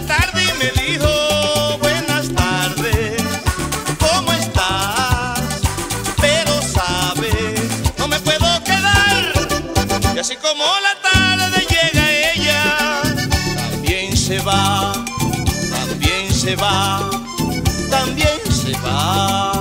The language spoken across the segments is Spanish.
Tarde y me dijo, buenas tardes, ¿cómo estás? Pero sabes, no me puedo quedar. Y así como la tarde llega ella, también se va, también se va, también se va.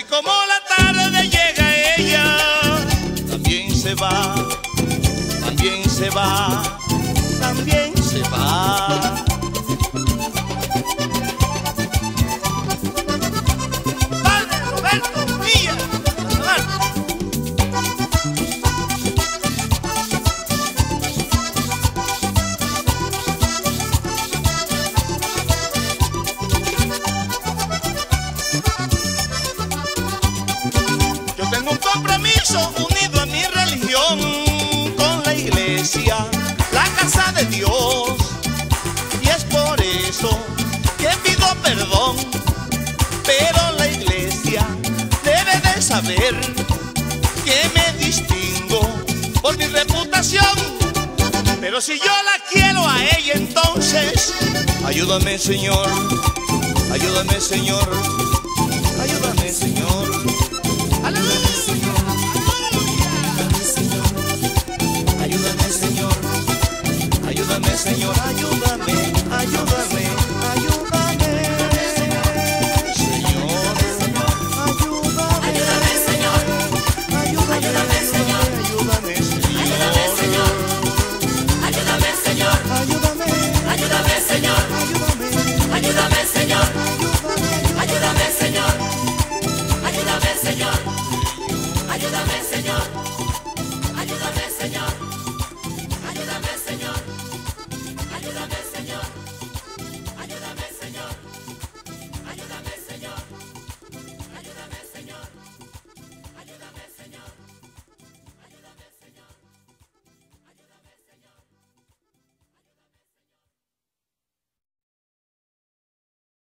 Así como la tarde llega ella, también se va, también se va, también se va. Compromiso unido a mi religión con la iglesia, la casa de Dios. Y es por eso que pido perdón. Pero la iglesia debe de saber que me distingo por mi reputación. Pero si yo la quiero a ella entonces, ayúdame Señor, ayúdame Señor, ayúdame.